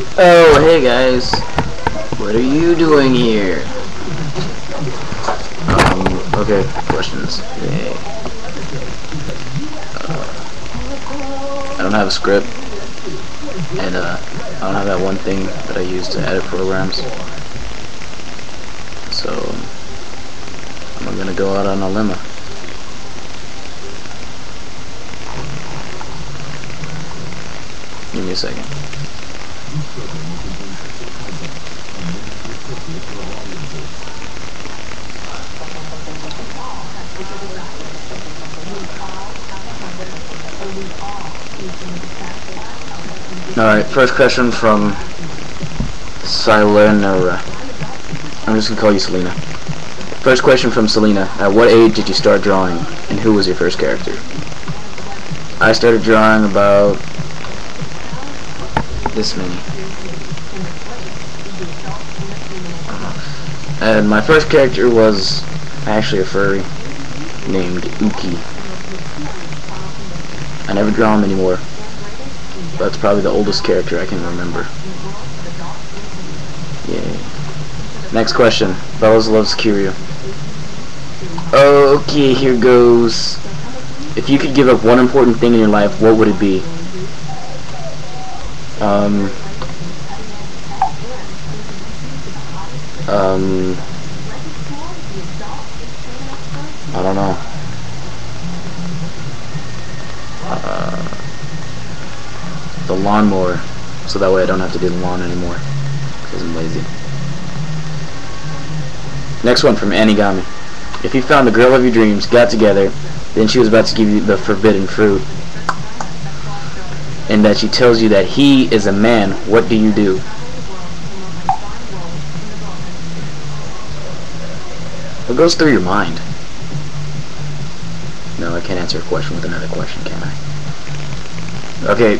Oh, hey guys. What are you doing here? Um, okay, questions. Uh, I don't have a script, and uh, I don't have that one thing that I use to edit programs. So, I'm gonna go out on a limb. Give me a second. Alright, first question from Selena. I'm just gonna call you Selena. First question from Selena. At what age did you start drawing, and who was your first character? I started drawing about this many. Uh, and my first character was actually a furry named Uki. I never draw him anymore. That's probably the oldest character I can remember. Yay. Next question. Bellows loves Kiryu. Okay, here goes. If you could give up one important thing in your life, what would it be? Um. Um. I don't know. Uh, the lawnmower, so that way I don't have to do the lawn anymore, because I'm lazy. Next one from Anigami. If you found the girl of your dreams, got together, then she was about to give you the forbidden fruit, and that she tells you that he is a man, what do you do? What goes through your mind? No, I can't answer a question with another question, can I? Okay.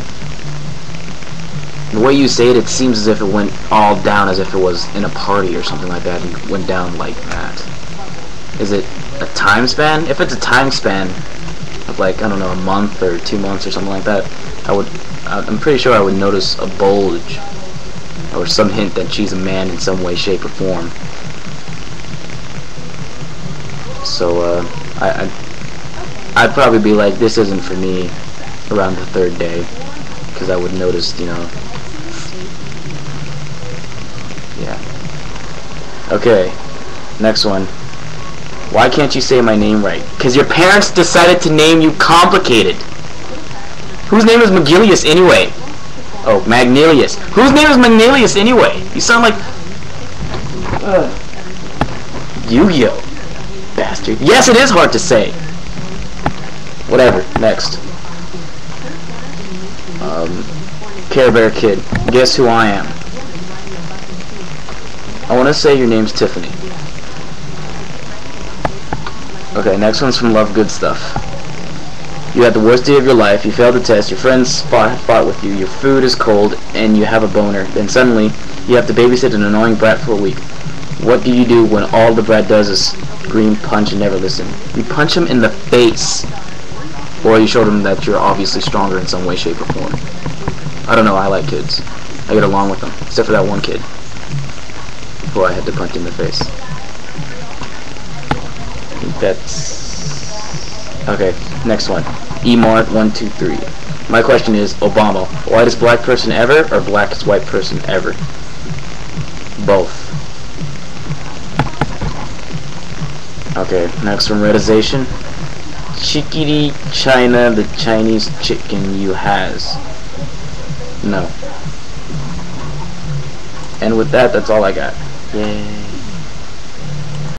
The way you say it, it seems as if it went all down as if it was in a party or something like that and went down like that. Is it a time span? If it's a time span of like, I don't know, a month or two months or something like that, I would, I'm pretty sure I would notice a bulge or some hint that she's a man in some way, shape, or form. So, uh, I, I, I'd probably be like, this isn't for me around the third day, because I would notice, you know, yeah. Okay, next one. Why can't you say my name right? Because your parents decided to name you complicated. Whose name is Magilius anyway? Oh, Magnilius. Whose name is Magnilius anyway? You sound like... Uh, Yu-Gi-Oh! Bastard. Yes, it is hard to say. Whatever. Next. Um, Care Bear Kid. Guess who I am? I want to say your name's Tiffany. Okay, next one's from Love Good Stuff. You had the worst day of your life, you failed the test, your friends fought, fought with you, your food is cold, and you have a boner. Then suddenly, you have to babysit an annoying brat for a week. What do you do when all the brat does is scream, punch, and never listen? You punch him in the face. Or you show him that you're obviously stronger in some way, shape, or form. I don't know, I like kids. I get along with them, except for that one kid. Who I had to punch him in the face. That's... Okay, next one. EMart123. My question is, Obama, whitest black person ever or blackest white person ever? Both. Okay, next one, Redization. Chickadee China, the Chinese chicken you has. No. And with that, that's all I got. Yay.